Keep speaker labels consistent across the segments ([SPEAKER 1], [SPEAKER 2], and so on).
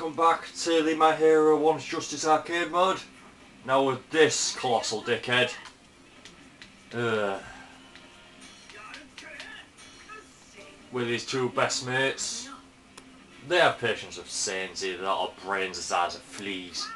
[SPEAKER 1] welcome back to the My Hero One's Justice arcade mode. Now with this colossal dickhead. Ugh. With his two best mates. They have patience of saints, either that or brains the size of fleas.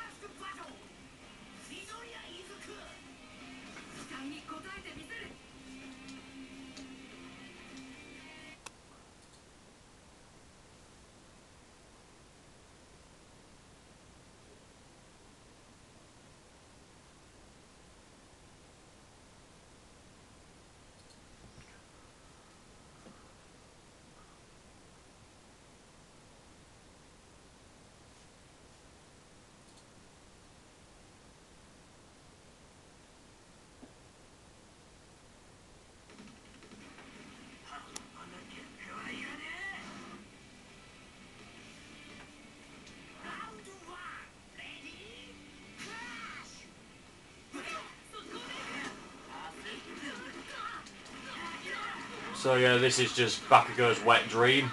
[SPEAKER 1] So yeah, this is just Bakugo's wet dream.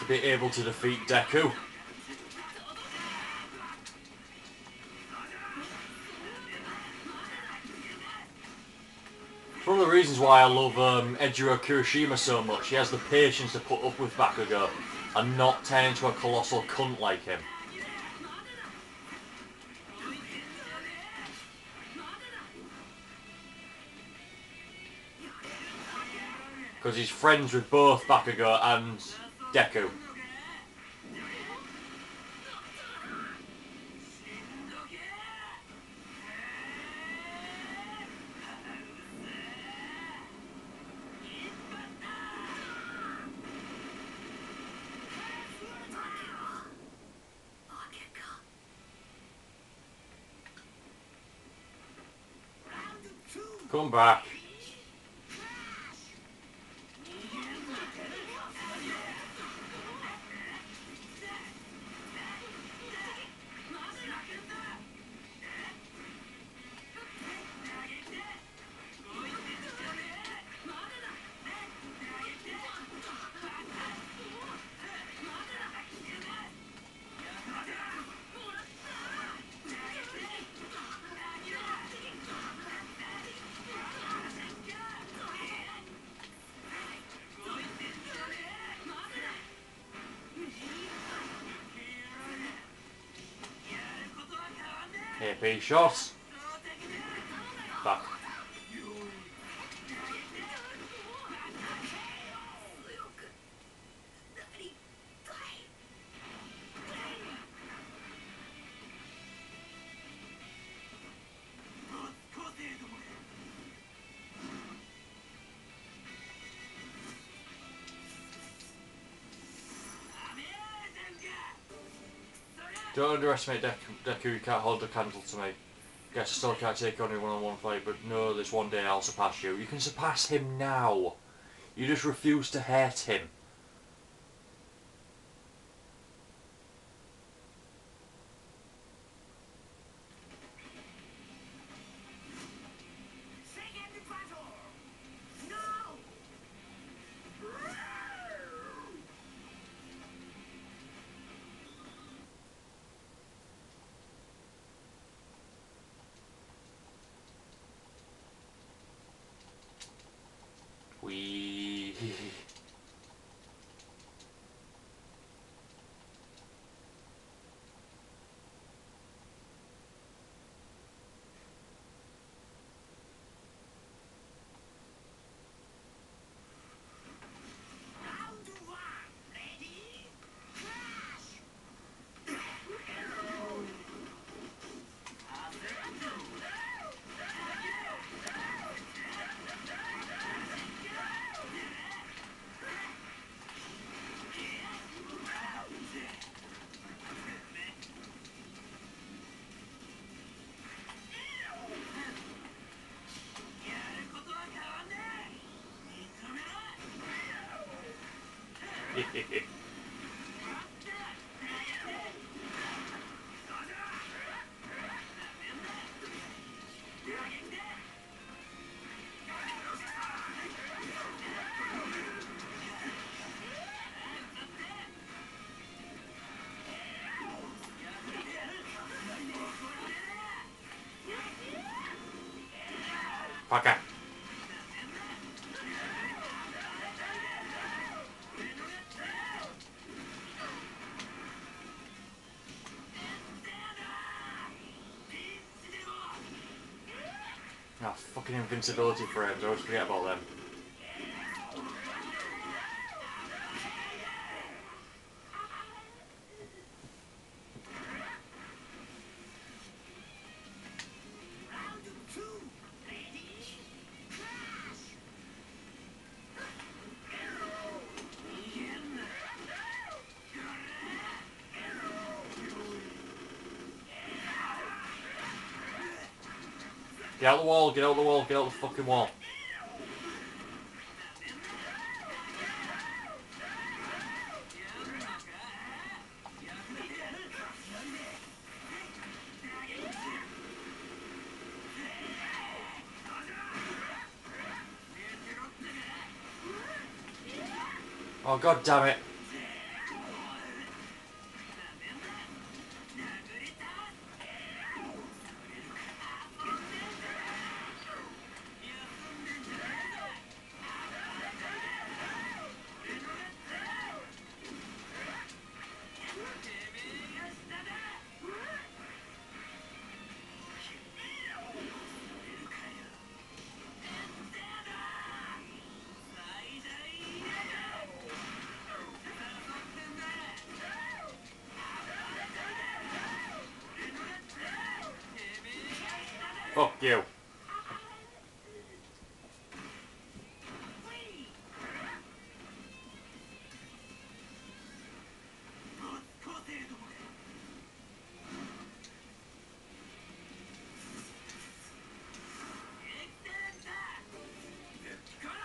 [SPEAKER 1] To be able to defeat Deku. One of the reasons why I love um, Eijiro Kirishima so much. He has the patience to put up with Bakugo and not turn into a colossal cunt like him. Because he's friends with both Bakugo and Deku. Come back. AP shot. Don't underestimate Deku, Deku, you can't hold the candle to me. Guess I still can't take on you one-on-one fight, but no, this one day I'll surpass you. You can surpass him now. You just refuse to hate him. We. Fucking invincibility frames. I always forget about them. Get out the wall, get out the wall, get out the fucking wall. Oh god damn it. You.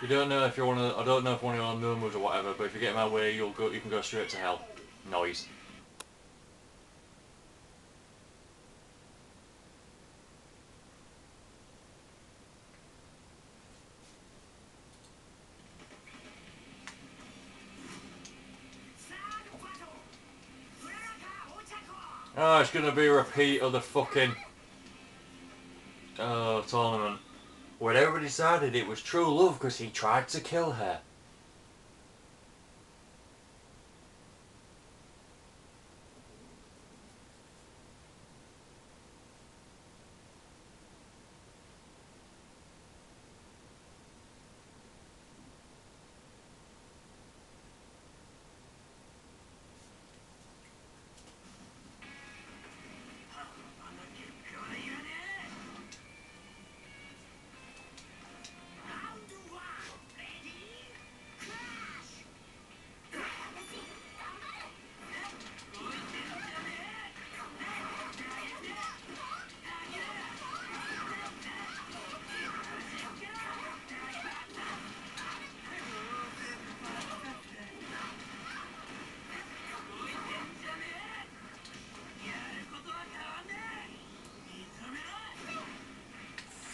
[SPEAKER 1] You don't know if you're one of the, I don't know if one of your no moves or whatever, but if you get in my way, you'll go. You can go straight to hell. Noise. Oh, it's gonna be a repeat of the fucking uh, tournament. Where everybody decided it was true love because he tried to kill her.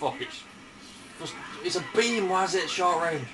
[SPEAKER 1] Fuck, it's it's a beam, why is it short range?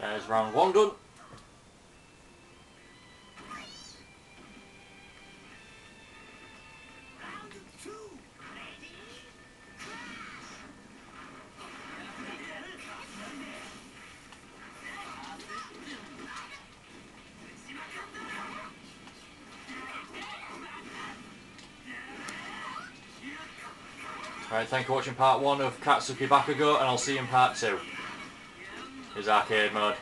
[SPEAKER 1] There's round one done. Alright, thank you for watching part 1 of Katsuki Bakugo and I'll see you in part 2. Is arcade mode.